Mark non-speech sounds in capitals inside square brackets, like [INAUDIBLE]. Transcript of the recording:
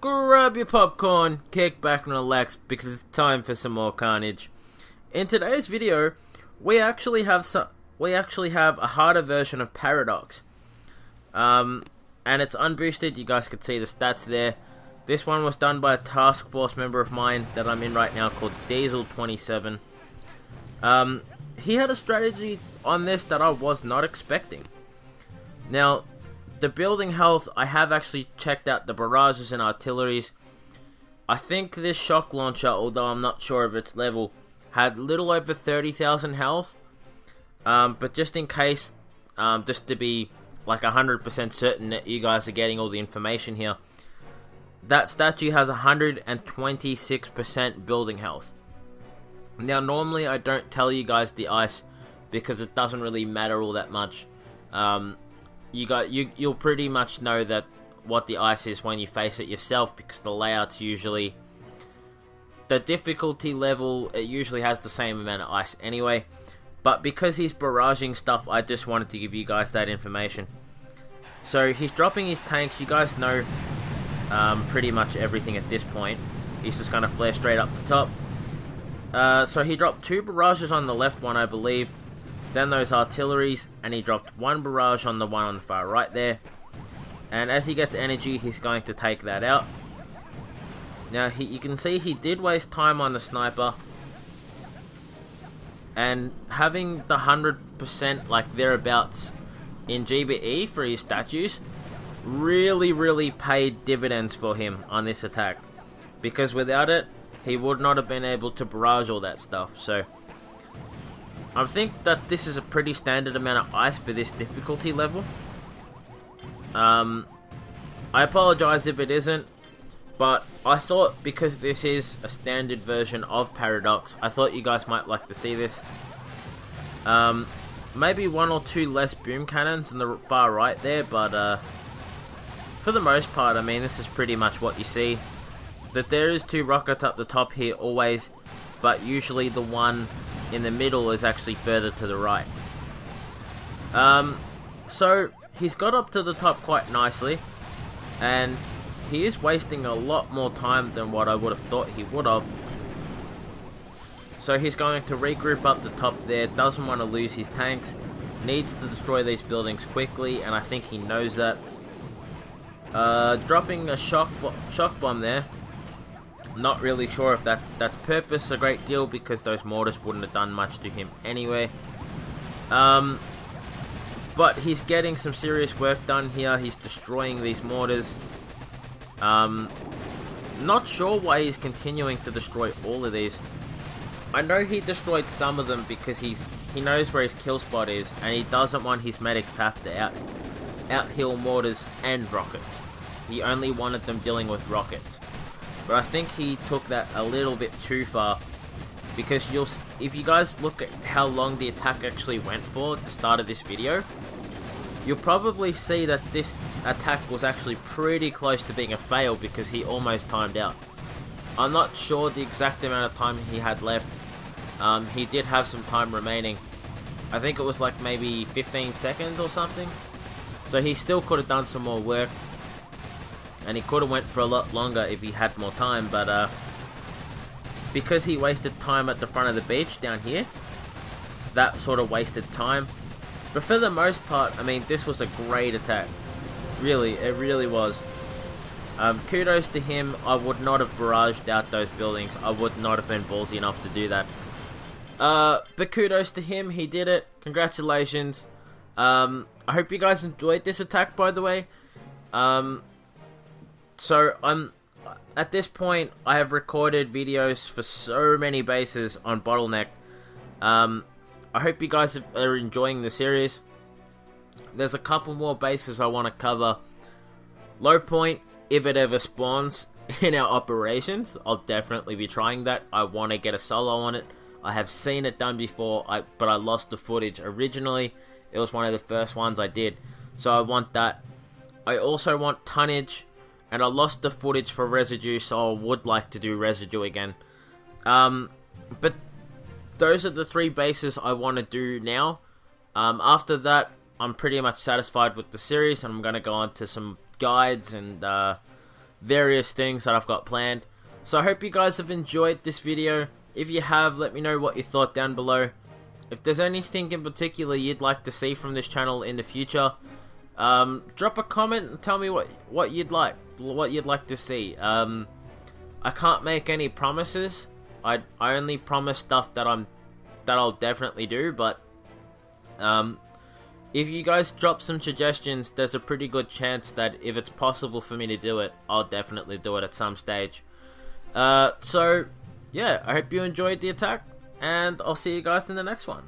grab your popcorn, kick back and relax because it's time for some more carnage. In today's video, we actually have some, we actually have a harder version of Paradox. Um, and it's unboosted, you guys can see the stats there. This one was done by a task force member of mine that I'm in right now called Diesel27. Um, he had a strategy on this that I was not expecting. Now, the building health, I have actually checked out the barrages and artilleries. I think this shock launcher, although I'm not sure of its level, had little over 30,000 health. Um, but just in case, um, just to be like 100% certain that you guys are getting all the information here, that statue has 126% building health. Now, normally I don't tell you guys the ice because it doesn't really matter all that much. Um, you got you you'll pretty much know that what the ice is when you face it yourself because the layout's usually the difficulty level it usually has the same amount of ice anyway. But because he's barraging stuff I just wanted to give you guys that information. So he's dropping his tanks. You guys know um, pretty much everything at this point. He's just gonna flare straight up the top. Uh, so he dropped two barrages on the left one I believe then those artilleries, and he dropped one barrage on the one on the far right there. And as he gets energy, he's going to take that out. Now, he, you can see he did waste time on the sniper. And having the 100% like thereabouts in GBE for his statues really, really paid dividends for him on this attack. Because without it, he would not have been able to barrage all that stuff. So, I think that this is a pretty standard amount of ice for this difficulty level. Um, I apologize if it isn't, but I thought because this is a standard version of Paradox, I thought you guys might like to see this. Um, maybe one or two less boom cannons in the far right there, but uh, for the most part, I mean, this is pretty much what you see. That there is two rockets up the top here always, but usually the one in the middle is actually further to the right. Um, so he's got up to the top quite nicely, and he is wasting a lot more time than what I would have thought he would have. So he's going to regroup up the top there, doesn't want to lose his tanks, needs to destroy these buildings quickly, and I think he knows that. Uh, dropping a shock, bo shock bomb there not really sure if that that's purpose a great deal because those mortars wouldn't have done much to him anyway. Um, but he's getting some serious work done here. He's destroying these mortars. Um, not sure why he's continuing to destroy all of these. I know he destroyed some of them because he's he knows where his kill spot is and he doesn't want his medics to have to out outhill mortars and rockets. He only wanted them dealing with rockets. But I think he took that a little bit too far. Because you'll, if you guys look at how long the attack actually went for at the start of this video, you'll probably see that this attack was actually pretty close to being a fail because he almost timed out. I'm not sure the exact amount of time he had left. Um, he did have some time remaining. I think it was like maybe 15 seconds or something. So he still could have done some more work and he could have went for a lot longer if he had more time, but uh, because he wasted time at the front of the beach down here, that sort of wasted time. But for the most part, I mean, this was a great attack. Really, it really was. Um, kudos to him. I would not have barraged out those buildings. I would not have been ballsy enough to do that. Uh, but kudos to him. He did it. Congratulations. Um, I hope you guys enjoyed this attack, by the way. Um, so I'm at this point I have recorded videos for so many bases on Bottleneck. Um, I hope you guys are enjoying the series. There's a couple more bases I want to cover. Low point, if it ever spawns [LAUGHS] in our operations, I'll definitely be trying that. I want to get a solo on it. I have seen it done before, I, but I lost the footage originally. It was one of the first ones I did, so I want that. I also want tonnage and I lost the footage for Residue, so I would like to do Residue again. Um, but those are the three bases I want to do now. Um, after that, I'm pretty much satisfied with the series, and I'm going to go on to some guides and uh, various things that I've got planned. So I hope you guys have enjoyed this video. If you have, let me know what you thought down below. If there's anything in particular you'd like to see from this channel in the future, um, drop a comment and tell me what what you'd like, what you'd like to see. Um, I can't make any promises. I I only promise stuff that I'm that I'll definitely do. But um, if you guys drop some suggestions, there's a pretty good chance that if it's possible for me to do it, I'll definitely do it at some stage. Uh, so, yeah, I hope you enjoyed the attack, and I'll see you guys in the next one.